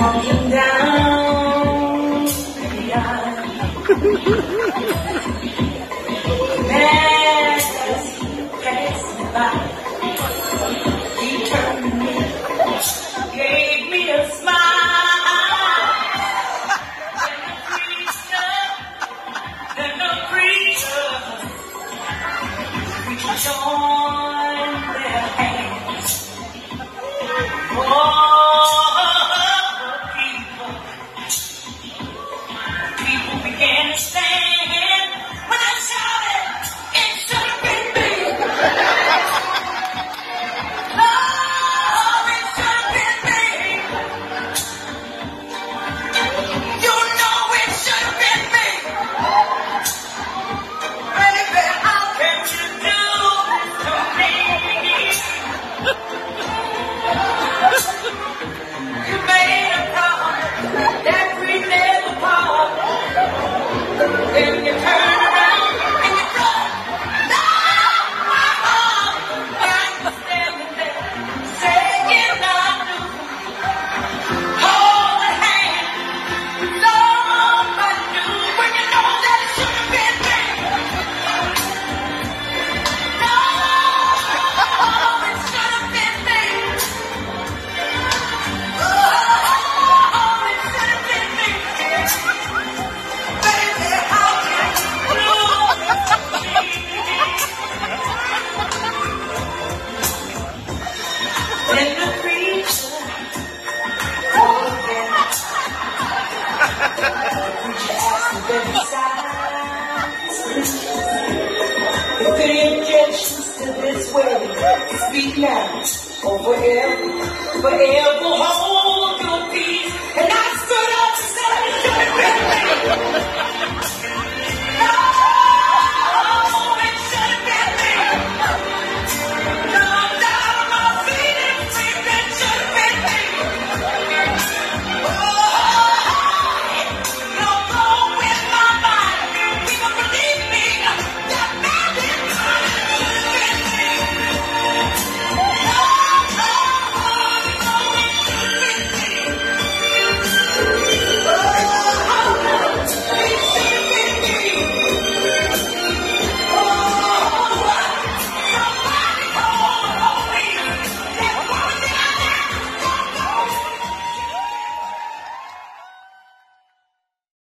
Walking down. the aisle. Let us pass by. He turned me, gave me a smile. Then a preacher, then a preacher, we preacher John. waiting. Speak now or forever, forever hold your peace.